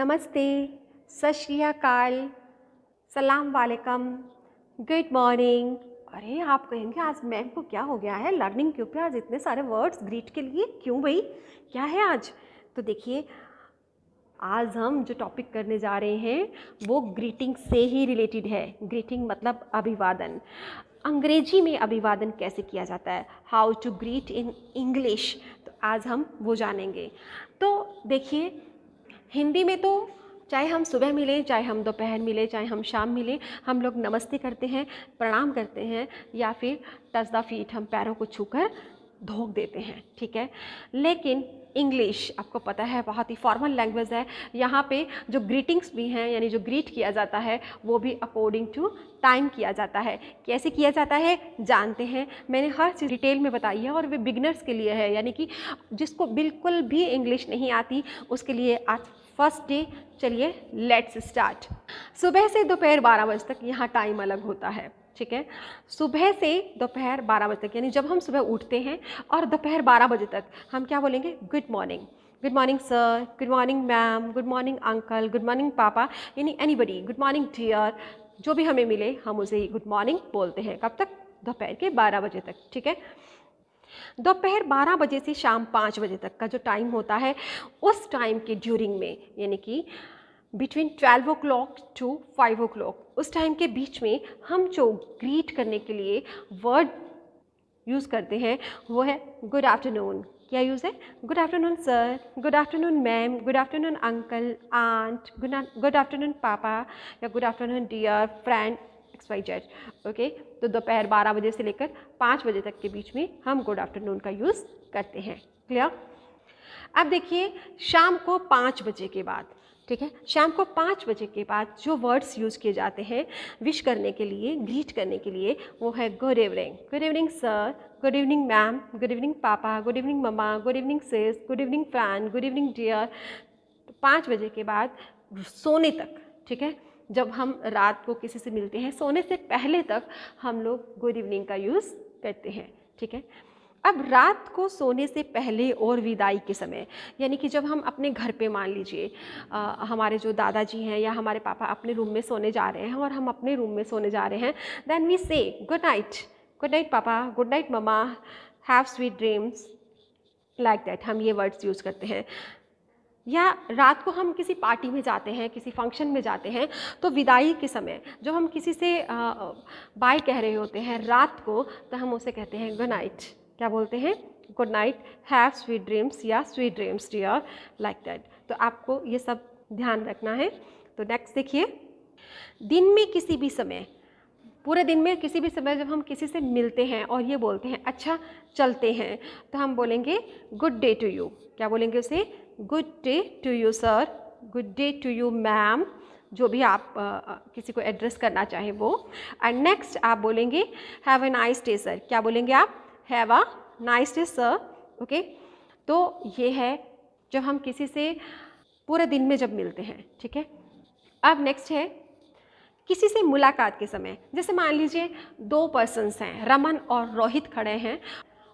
नमस्ते, सत श्री अकाल, सलाम वालेकम, गुड मॉर्निंग। अरे, आप कहेंगे, आज मैम को क्या हो गया है? लर्निंग क्यों पे आज इतने सारे वर्ड्स ग्रीट के लिए? क्यों भाई? क्या है आज? तो देखिए, आज हम जो टॉपिक करने जा रहे हैं, वो ग्रीटिंग से ही रिलेटेड है। ग्रीटिंग मतलब अभिवादन। अंग्रेज़ी में अभिवादन कैसे किया जाता है? How to greet in English तो आज हम वो जानेंगे। तो देखिए हिंदी में तो चाहे हम सुबह मिले, चाहे हम दोपहर मिले, चाहे हम शाम मिले, हम लोग नमस्ते करते हैं, प्रणाम करते हैं या फिर तस्दा फीट हम पैरों को छूकर धोख देते हैं, ठीक है? लेकिन इंग्लिश आपको पता है, बहुत ही फॉर्मल लैंग्वेज है। यहाँ पे जो ग्रीटिंग्स भी हैं, यानी जो ग्रीट किया जाता है, वो भी अकॉर्डिंग टू टाइम किया जाता है। कैसे किया जाता है? जानते हैं। मैंने हर चीज़ डिटेल में बताई है और वे बिगनर्स के लिए है। यानी कि जिसको बिल्कुल भी इंग्लिश नहीं आती, उसके लिए आज फ़र्स्ट डे चलिए लेट्स स्टार्ट सुबह से दोपहर बारह बजे तक यहाँ टाइम अलग होता है। ठीक है? सुबह से दोपहर बारह बजे तक, यानी जब हम सुबह उठते हैं और दोपहर बारह बजे तक, हम क्या बोलेंगे? Good morning good morning sir good morning ma'am good morning uncle good morning papa यानी anybody good morning dear जो भी हमें मिले, हम उसे गुड मॉर्निंग बोलते हैं। कब तक? दोपहर के बारह बजे तक, ठीक है? दोपहर 12 बजे से शाम 5 बजे तक का जो टाइम होता है, उस टाइम के ड्यूरिंग में, यानी कि between twelve o'clock to five o'clock उस टाइम के बीच में हम जो ग्रीट करने के लिए वर्ड यूज़ करते हैं, वो है गुड आफ्टरनून क्या यूज़ है? Good afternoon sir good afternoon ma'am good afternoon uncle aunt good afternoon papa या good afternoon dear friend X Y Z okay तो दोपहर बारह बजे से लेकर पाँच बजे तक के बीच में हम गुड आफ्टरनून का यूज़ करते हैं. क्लियर अब देखिए, शाम को पाँच बजे के बाद ठीक है? शाम को पाँच बजे के बाद जो वर्ड्स यूज़ किए जाते हैं विश करने के लिए ग्रीट करने के लिए, वो है good evening good evening sir good evening ma'am good evening papa good evening mamma good evening sis good evening fan good evening dear पाँच बजे के बाद सोने तक, ठीक है? जब हम रात को किसी से मिलते हैं, सोने से पहले तक हम लोग गुड इवनिंग का यूज़ करते हैं, ठीक है? अब रात को सोने से पहले और विदाई के समय, यानी कि जब हम अपने घर पे मान लीजिए हमारे जो दादाजी हैं या हमारे पापा अपने रूम में सोने जा रहे हैं और हम अपने रूम में सोने जा रहे हैं then we say good night good night papa. Good night mama have sweet dreams like that हम ये वर्ड्स यूज़ करते हैं। या रात को हम किसी पार्टी में जाते हैं, किसी फ़ंक्शन में जाते हैं तो विदाई के समय, जब हम किसी से बाय कह रहे होते हैं रात को तो हम उसे कहते हैं गुड नाइट क्या बोलते हैं? Good night have sweet dreams या sweet dreams dear like that तो आपको ये सब ध्यान रखना है। तो नेक्स्ट देखिए। दिन में किसी भी समय पूरे दिन में किसी भी समय जब हम किसी से मिलते हैं और ये बोलते हैं अच्छा चलते हैं तो हम बोलेंगे गुड डे टू यू क्या बोलेंगे उसे? Good day to you sir good day to you ma'am जो भी आप आ, किसी को एड्रेस करना चाहें वो। एंड नेक्स्ट आप बोलेंगे have a nice day sir क्या बोलेंगे आप? Have a nice day sir okay तो ये है जब हम किसी से पूरे दिन में जब मिलते हैं, ठीक है? अब नेक्स्ट है, किसी से मुलाकात के समय, जैसे मान लीजिए दो पर्सनस हैं, रमन और रोहित खड़े हैं।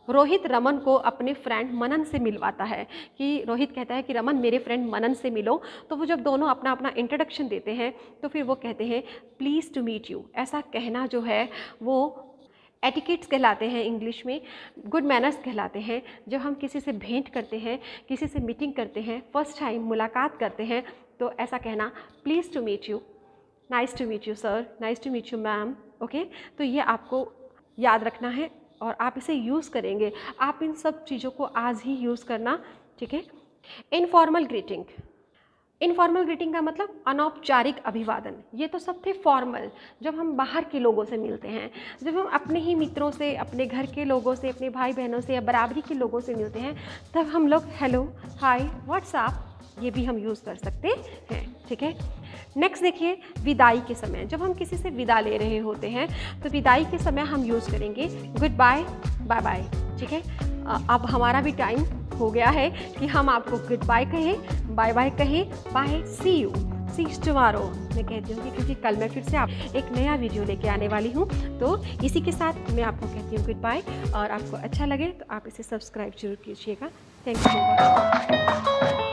रोहित रमन को अपने फ्रेंड मनन से मिलवाता है, कि रोहित कहता है कि रमन, मेरे फ्रेंड मनन से मिलो। तो वो जब दोनों अपना अपना इंट्रोडक्शन देते हैं तो फिर वो कहते हैं प्लीज़ टू मीट यू ऐसा कहना जो है, वो एटिकेट्स कहलाते हैं इंग्लिश में गुड मैनर्स कहलाते हैं जब हम किसी से भेंट करते हैं, किसी से मीटिंग करते हैं फ़र्स्ट टाइम मुलाकात करते हैं तो ऐसा कहना please to meet you nice to meet you sir nice to meet you ma'am okay तो ये आपको याद रखना है और आप इसे यूज़ करेंगे। आप इन सब चीज़ों को आज ही यूज़ करना, ठीक है? इनफॉर्मल ग्रीटिंग इनफॉर्मल ग्रीटिंग का मतलब अनौपचारिक अभिवादन। ये तो सब थे फॉर्मल जब हम बाहर के लोगों से मिलते हैं, जब हम अपने ही मित्रों से, अपने घर के लोगों से, अपने भाई बहनों से या बराबरी के लोगों से मिलते हैं, तब हम लोग, हेलो, हाय व्हाट्सअप ये भी हम यूज़ कर सकते हैं, ठीक है? नेक्स्ट देखिए, विदाई के समय। जब हम किसी से विदा ले रहे होते हैं तो विदाई के समय हम यूज़ करेंगे गुड बाय बाय बाय ठीक है? अब हमारा भी टाइम हो गया है कि हम आपको गुड बाय कहें बाय बाय कहें bye see you see tomorrow मैं कहती हूँ कि क्योंकि कल मैं फिर से आप एक नया वीडियो लेके आने वाली हूँ तो इसी के साथ मैं आपको कहती हूँ गुड बाय और आपको अच्छा लगे तो आप इसे सब्सक्राइब ज़रूर कीजिएगा. Thank you